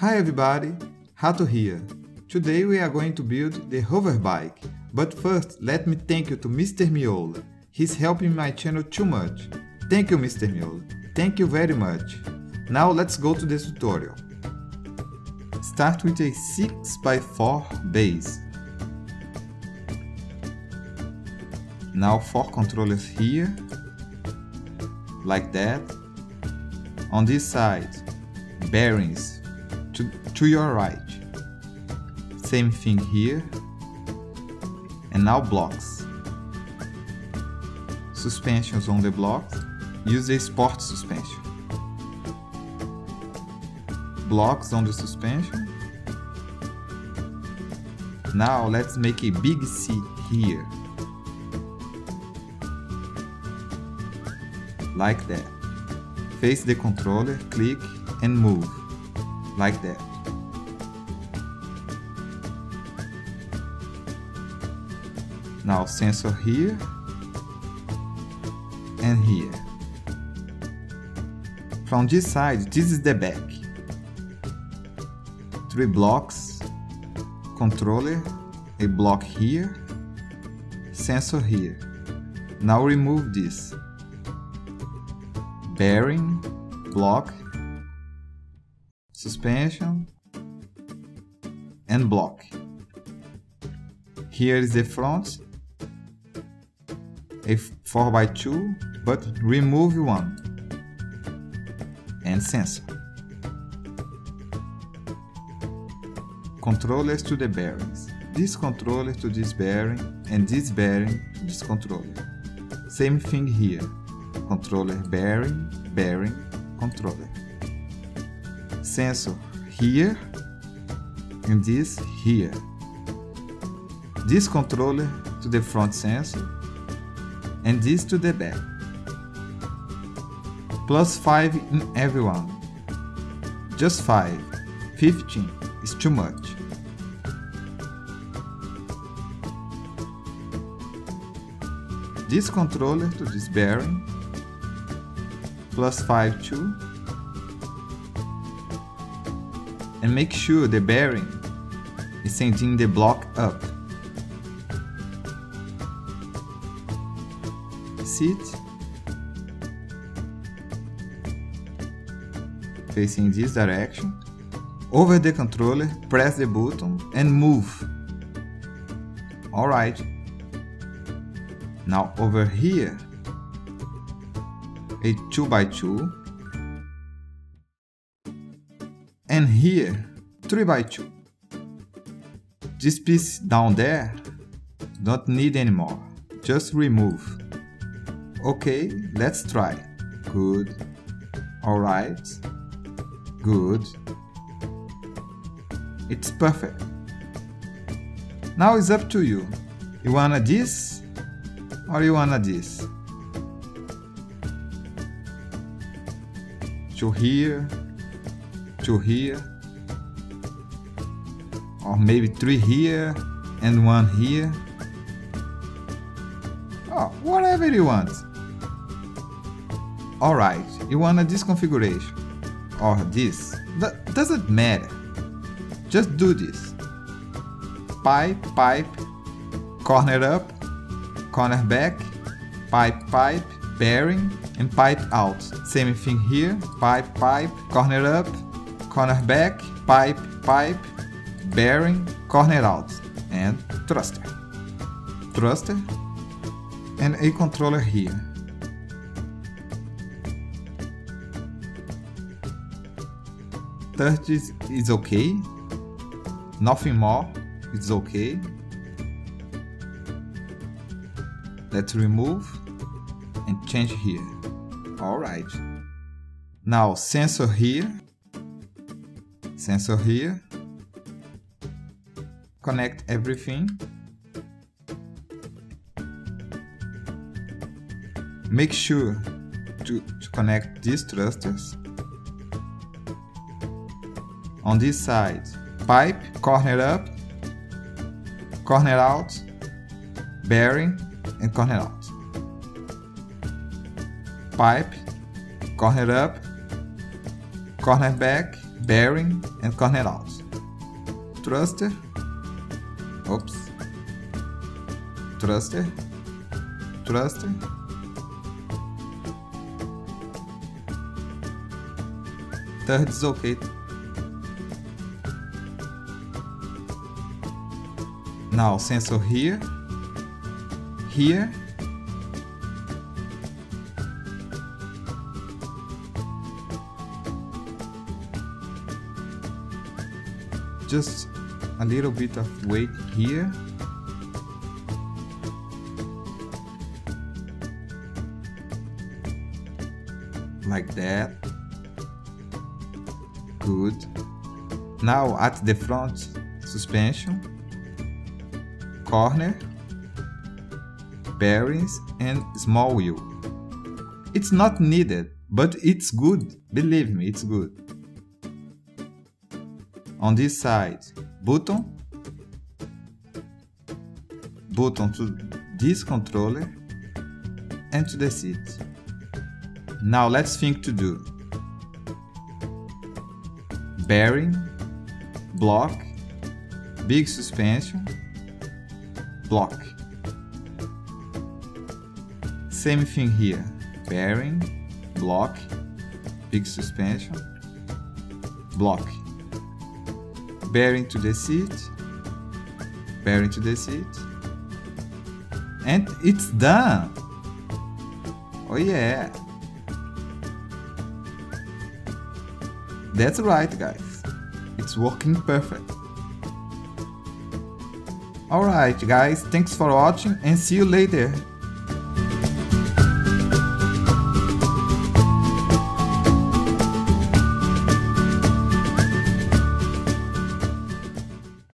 Hi everybody, Rato here. Today we are going to build the hover bike. But first, let me thank you to Mr. Miola. He's helping my channel too much. Thank you Mr. Miola. Thank you very much. Now let's go to the tutorial. Start with a 6x4 base. Now four controllers here, like that. On this side, bearings to, your right. Same thing here. And now blocks. Suspensions on the blocks. Use a sport suspension. Blocks on the suspension. Now let's make a big C here. Like that. Face the controller, click and move. Like that. Now sensor here and here. From this side, this is the back. Three blocks, controller, a block here, sensor here. Now remove this. Bearing, block, suspension, and block. Here is the front, a 4x2, but remove one, and sensor. Controllers to the bearings. This controller to this bearing, and this bearing this controller. Same thing here. Controller bearing, bearing, controller. Sensor here, and this here. This controller to the front sensor, and this to the back. Plus 5 in everyone. Just 5. 15 is too much. This controller to this bearing. Plus 5 too. And make sure the bearing is sending the block up. Sit facing this direction. Over the controller, press the button and move. Alright. Now over here, a 2x2. And here, 3x2. This piece down there, don't need anymore. Just remove. Okay, let's try. Good. Alright. Good. It's perfect. Now it's up to you. You wanna this or you wanna this? To here, to here, or maybe three here and one here. Oh, whatever you want. Alright, you want this configuration or this, that doesn't matter. Just do this. Pipe, pipe, corner up, corner back, pipe, pipe, bearing, and pipe out. Same thing here, pipe, pipe, corner up, corner back, pipe, pipe, bearing, corner out, and thruster. Thruster, and a controller here. Thirty is okay, nothing more, it's okay. Let's remove and change here. Alright. Now sensor here, sensor here, connect everything. Make sure to, to connect these thrusters. On this side, pipe, corner up, corner out, bearing, and corner out. Pipe, corner up, corner back, bearing and corner out. Thruster, oops, thruster, thruster, third is okay. Now sensor here, here, just a little bit of weight here. Like that. Good. Now at the front suspension corner bearings and small wheel. It's not needed but it's good. Believe me it's good. On this side button. Button to this controller and to the seat. Now let's think to do. Bearing block big suspension block same thing here bearing block big suspension block bearing to the seat, bearing to the seat, and it's done. Oh yeah. That's right guys, it's working perfect. Alright guys, thanks for watching and see you later.